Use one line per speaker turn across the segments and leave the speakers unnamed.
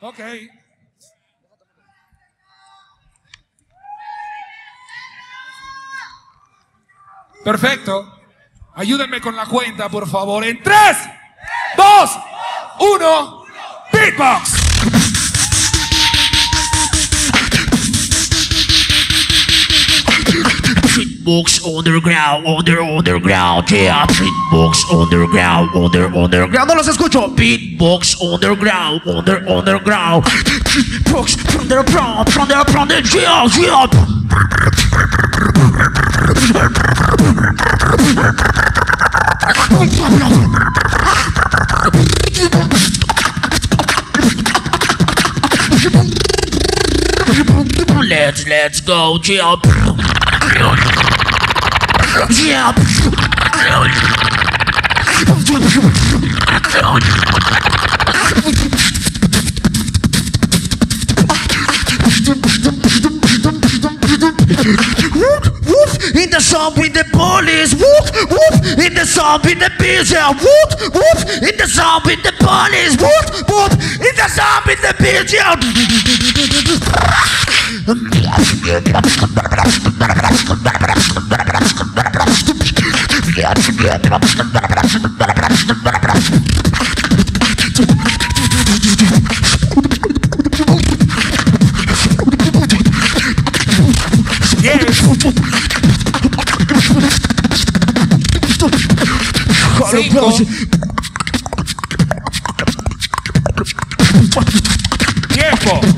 Ok. Perfecto. Ayúdenme con la cuenta, por favor. En 3, 2, 1. Beatbox.
Beatbox underground, under, underground, yeah. Beatbox underground, under, underground. No los escucho. Beatbox underground, under, underground. Beatbox underground, under, under, yeah, yeah. Let's let's go, jump. Whoop, whoop, in the sun with the police. Whoop, whoop, in the sun with the bees. Yeah, whoop, whoop, in the sun with the police. Whoop, whoop, in the sun with the bees. Yeah. Tiempo.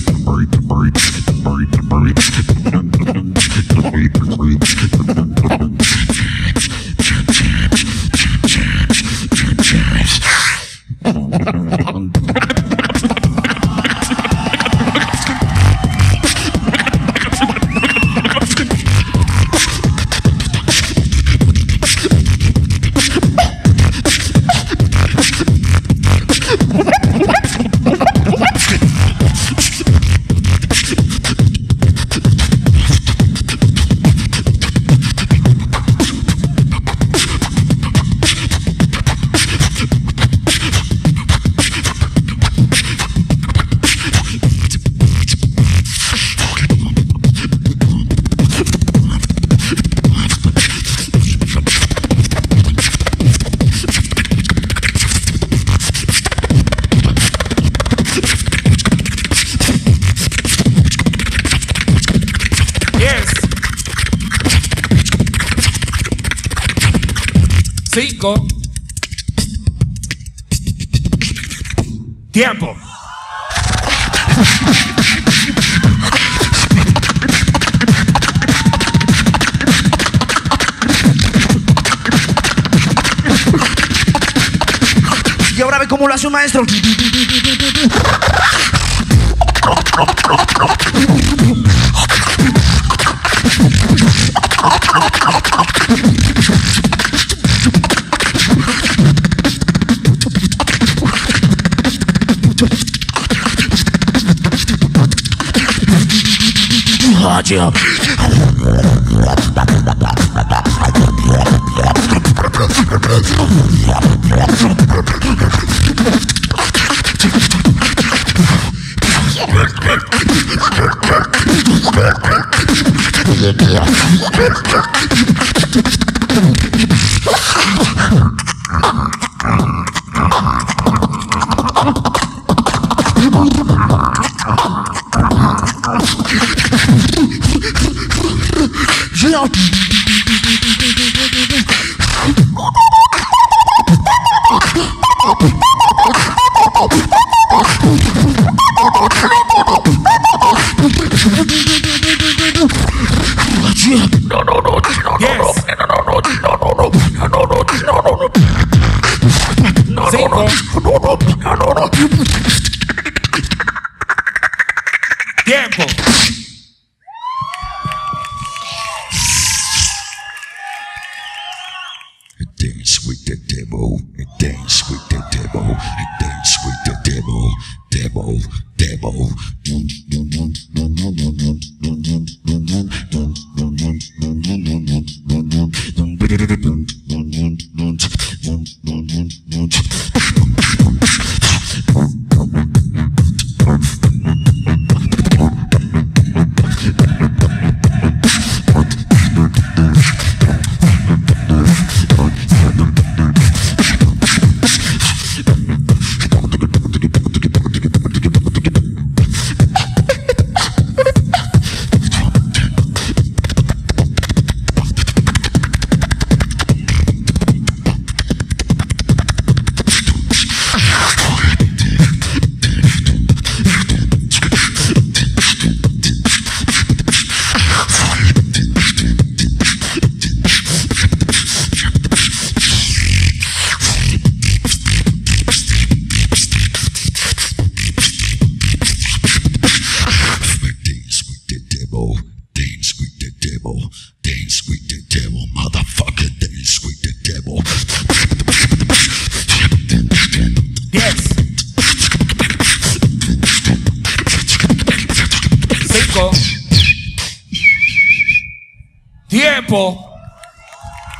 Tiempo.
Y ahora ve cómo lo hace un maestro. 味を。
Yes. Tiempo.
the devil, and dance with the devil, and dance with the devil, devil, devil. Dance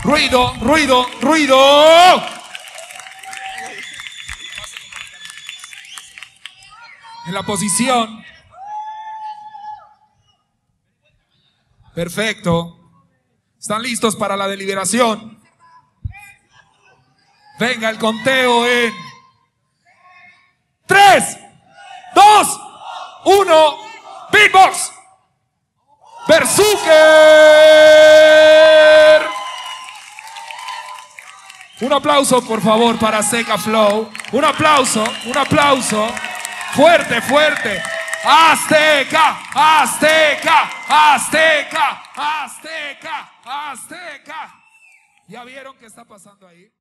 Ruido, ruido, ruido. En la posición. Perfecto. ¿Están listos para la deliberación? Venga el conteo en 3, 2, 1, beatbox. Bersuker. Un aplauso, por favor, para Seca Flow. Un aplauso, un aplauso. Fuerte, fuerte. Azteca, Azteca, Azteca, Azteca, Azteca. ¿Ya vieron qué está pasando ahí?